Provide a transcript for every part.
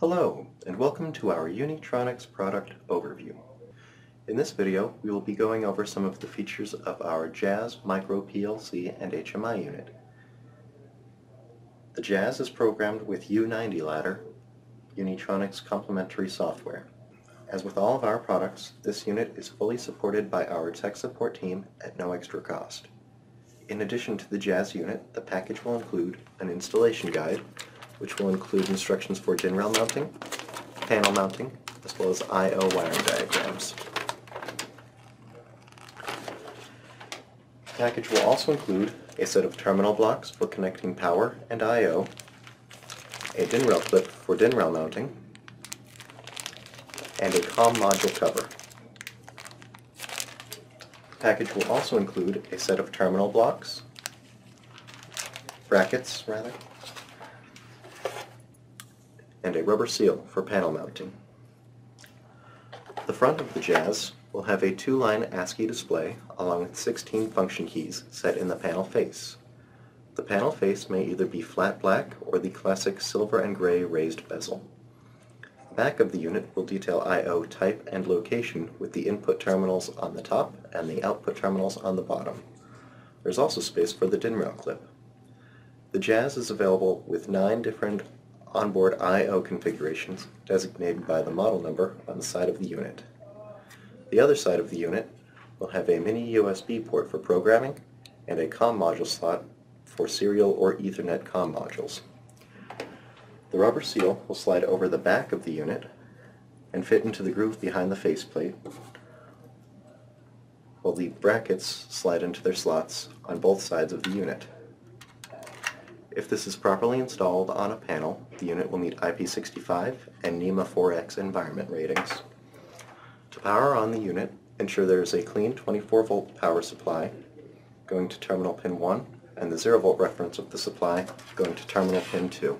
Hello, and welcome to our Unitronics product overview. In this video, we will be going over some of the features of our Jazz Micro PLC and HMI unit. The Jazz is programmed with U90 ladder, Unitronics complementary software. As with all of our products, this unit is fully supported by our tech support team at no extra cost. In addition to the Jazz unit, the package will include an installation guide, which will include instructions for DIN rail mounting, panel mounting, as well as I.O. wiring diagrams. The package will also include a set of terminal blocks for connecting power and I.O., a DIN rail clip for DIN rail mounting, and a COM module cover. The package will also include a set of terminal blocks, brackets rather, and a rubber seal for panel mounting. The front of the Jazz will have a two-line ASCII display along with 16 function keys set in the panel face. The panel face may either be flat black or the classic silver and gray raised bezel. The back of the unit will detail I.O. type and location with the input terminals on the top and the output terminals on the bottom. There's also space for the DIN rail clip. The Jazz is available with nine different onboard I.O. configurations designated by the model number on the side of the unit. The other side of the unit will have a mini USB port for programming and a COM module slot for serial or Ethernet COM modules. The rubber seal will slide over the back of the unit and fit into the groove behind the faceplate, while the brackets slide into their slots on both sides of the unit. If this is properly installed on a panel, the unit will meet IP65 and NEMA 4X environment ratings. To power on the unit, ensure there is a clean 24 volt power supply going to terminal pin 1 and the 0 volt reference of the supply going to terminal pin 2.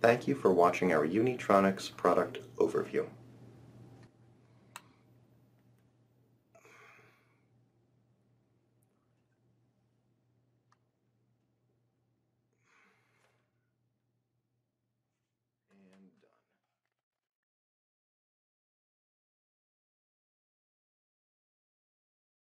Thank you for watching our Unitronics product overview.